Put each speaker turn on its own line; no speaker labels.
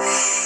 Yeah.